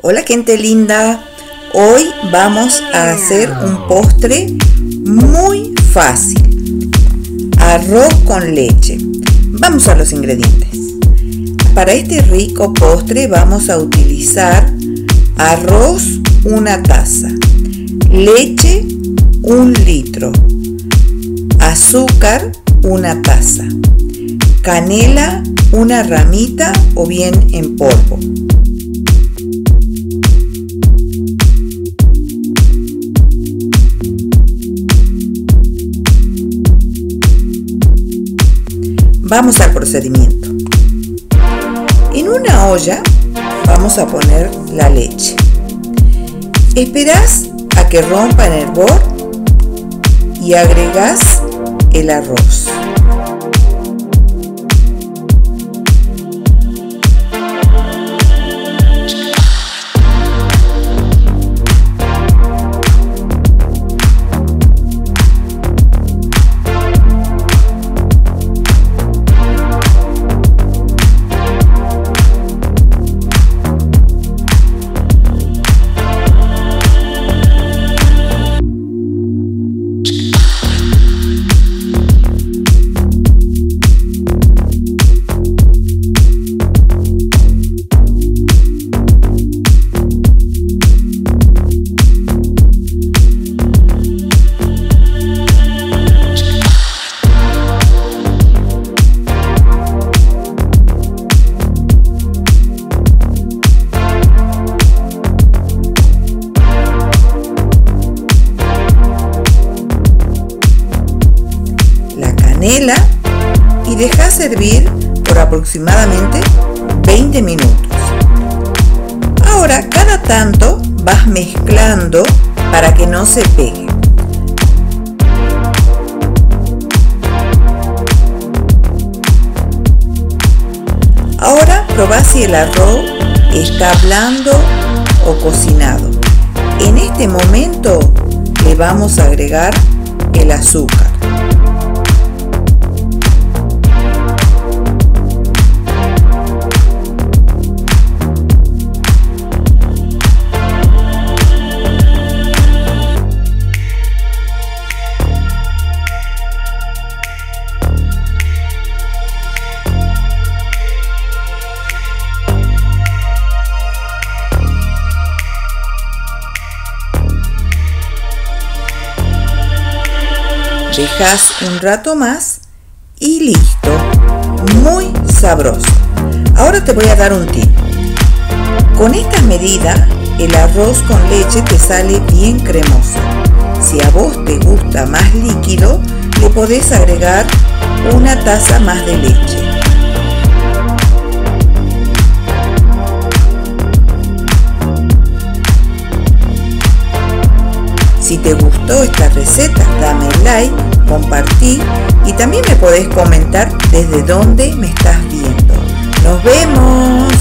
Hola gente linda, hoy vamos a hacer un postre muy fácil, arroz con leche. Vamos a los ingredientes. Para este rico postre vamos a utilizar arroz una taza, leche un litro, azúcar una taza, canela una ramita o bien en polvo. Vamos al procedimiento. En una olla vamos a poner la leche. Esperás a que rompa en hervor y agregas el arroz. Y deja servir por aproximadamente 20 minutos. Ahora cada tanto vas mezclando para que no se pegue. Ahora probá si el arroz está blando o cocinado. En este momento le vamos a agregar el azúcar. Dejas un rato más y listo. Muy sabroso. Ahora te voy a dar un tip. Con esta medida, el arroz con leche te sale bien cremoso. Si a vos te gusta más líquido, le podés agregar una taza más de leche. Si te gustó esta receta, dame like, compartí y también me podés comentar desde dónde me estás viendo. ¡Nos vemos!